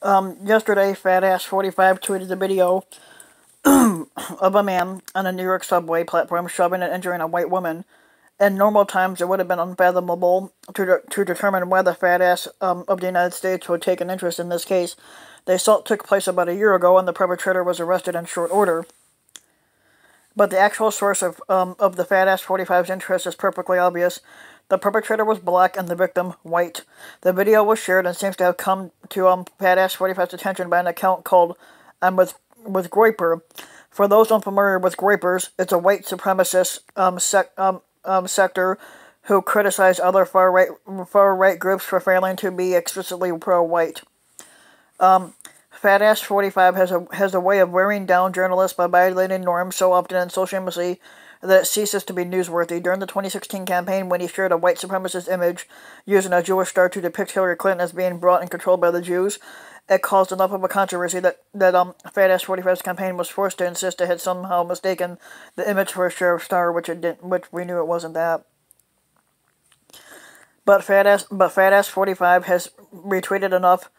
Um, yesterday, Fat Ass 45 tweeted a video of a man on a New York subway platform shoving and injuring a white woman. In normal times, it would have been unfathomable to, de to determine why the fat ass um, of the United States would take an interest in this case. The assault took place about a year ago, and the perpetrator was arrested in short order. But the actual source of, um, of the fat ass 45's interest is perfectly obvious. The perpetrator was black and the victim white. The video was shared and seems to have come to um, fat ass 45's attention by an account called um, with, with Groyper. For those unfamiliar with Groypers, it's a white supremacist um, sec, um, um, sector who criticize other far right far right groups for failing to be explicitly pro-white. Um, Fat Ass 45 has a has a way of wearing down journalists by violating norms so often in social embassy that it ceases to be newsworthy. During the 2016 campaign, when he shared a white supremacist image using a Jewish star to depict Hillary Clinton as being brought and controlled by the Jews, it caused enough of a controversy that, that um, Fat Ass 45's campaign was forced to insist it had somehow mistaken the image for a sheriff star, which it didn't, which we knew it wasn't that. But Fat Ass, but Fat Ass 45 has retweeted enough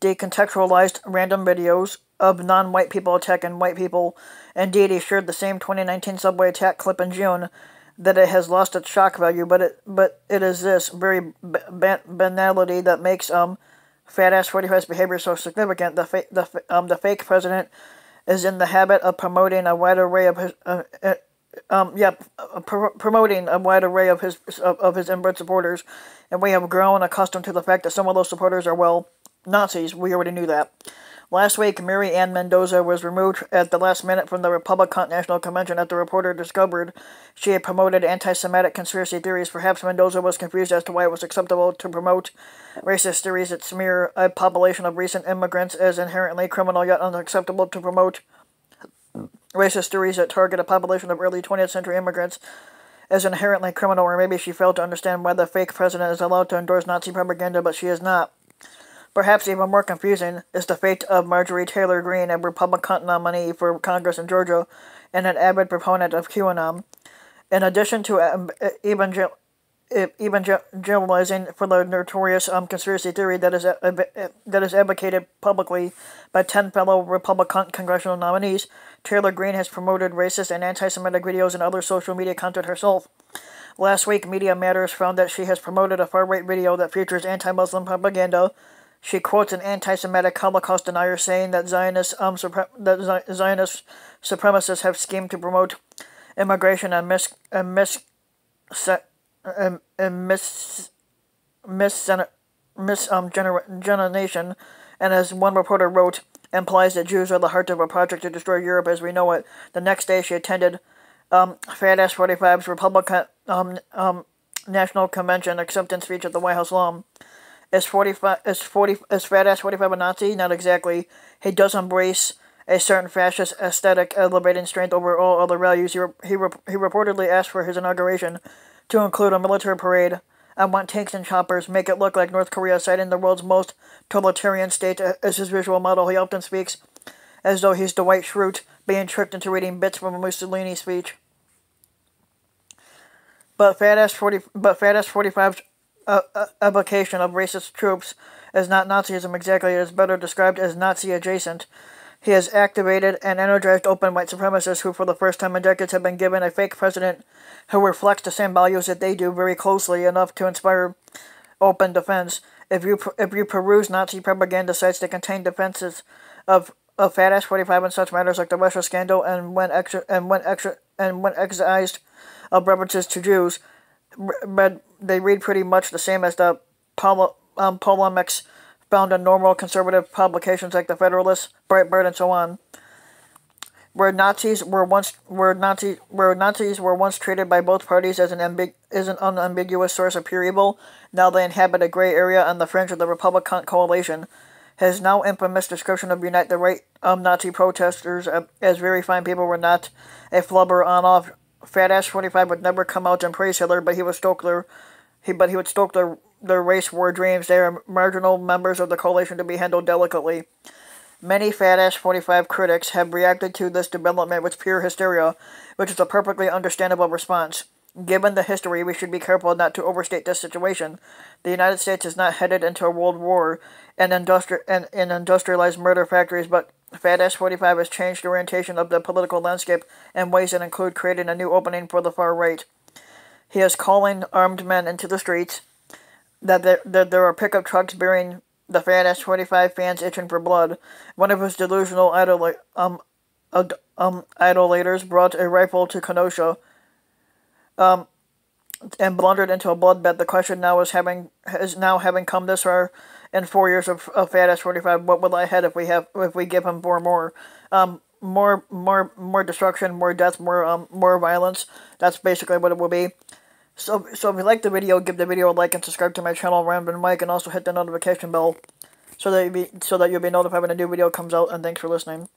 decontextualized random videos of non-white people attacking white people. Indeed, he shared the same 2019 subway attack clip in June that it has lost its shock value, but it but it is this very banality that makes um fat ass 45's behavior so significant. The fa- the um the fake president is in the habit of promoting a wide array of his uh, uh, um yeah uh, pr promoting a wide array of his of, of his inbred supporters, and we have grown accustomed to the fact that some of those supporters are well Nazis. We already knew that. Last week, Mary Ann Mendoza was removed at the last minute from the Republican National Convention after a reporter discovered she had promoted anti-Semitic conspiracy theories. Perhaps Mendoza was confused as to why it was acceptable to promote racist theories that smear a population of recent immigrants as inherently criminal, yet unacceptable to promote racist theories that target a population of early 20th century immigrants as inherently criminal, or maybe she failed to understand why the fake president is allowed to endorse Nazi propaganda, but she is not. Perhaps even more confusing is the fate of Marjorie Taylor Greene, a Republican nominee for Congress in Georgia and an avid proponent of QAnon. In addition to um, evangel evangelizing for the notorious um, conspiracy theory that is, uh, that is advocated publicly by 10 fellow Republican congressional nominees, Taylor Greene has promoted racist and anti-Semitic videos and other social media content herself. Last week, Media Matters found that she has promoted a far-right video that features anti-Muslim propaganda, she quotes an anti-Semitic Holocaust denier saying that Zionist um, that Zionist supremacists have schemed to promote immigration and mis and mis and, and mis mis mis um generation, and as one reporter wrote, implies that Jews are the heart of a project to destroy Europe as we know it. The next day, she attended um, Fat Ass 45's Republican um, um, National Convention acceptance speech at the White House lawn. Is 45 is 40 is fat ass 45 a Nazi? Not exactly. He does embrace a certain fascist aesthetic, elevating strength over all other values. He, he, he reportedly asked for his inauguration to include a military parade and want tanks and choppers, make it look like North Korea, citing the world's most totalitarian state uh, as his visual model. He often speaks as though he's Dwight Schrute, being tricked into reading bits from a Mussolini speech. But Fat Ass 40, but Fat Ass 45's uh, evocation of racist troops is not Nazism exactly, it is better described as Nazi adjacent. He has activated and energized open white supremacists who, for the first time in decades, have been given a fake president who reflects the same values that they do very closely enough to inspire open defense. If you if you peruse Nazi propaganda sites that contain defenses of of ass 45 and such matters like the Russia scandal and when extra and when extra and when excised of references to Jews, read, they read pretty much the same as the pol um, polemics found in normal conservative publications like the Federalist, Breitbart, and so on. Where Nazis were once where Nazi where Nazis were once treated by both parties as an ambig as an unambiguous source of pure evil, now they inhabit a gray area on the fringe of the Republican coalition. His now infamous description of Unite the Right um, Nazi protesters uh, as very fine people were not a flubber on-off Fat Ass 45 would never come out and praise Hitler, but he would stoke their, he, but he would stoke their, their race war dreams. They are marginal members of the coalition to be handled delicately. Many Fat Ass 45 critics have reacted to this development with pure hysteria, which is a perfectly understandable response. Given the history, we should be careful not to overstate this situation. The United States is not headed into a world war and, industri- and, and industrialized murder factories, but Fat Ass 45 has changed the orientation of the political landscape in ways that include creating a new opening for the far right. He is calling armed men into the streets, that there, that there are pickup trucks bearing the Fat Ass 45 fans itching for blood. One of his delusional idol, um, um, idolaters brought a rifle to Kenosha um, and blundered into a bloodbath. The question now is having is now having come this far in four years of, of Fat Ass 45. What will I ahead if we have if we give him four more? Um, more, more, more destruction, more death, more, um, more violence. That's basically what it will be. So, so if you like the video, give the video a like and subscribe to my channel, Random Mike, and also hit the notification bell so that you be so that you'll be notified when a new video comes out. And thanks for listening.